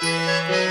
Música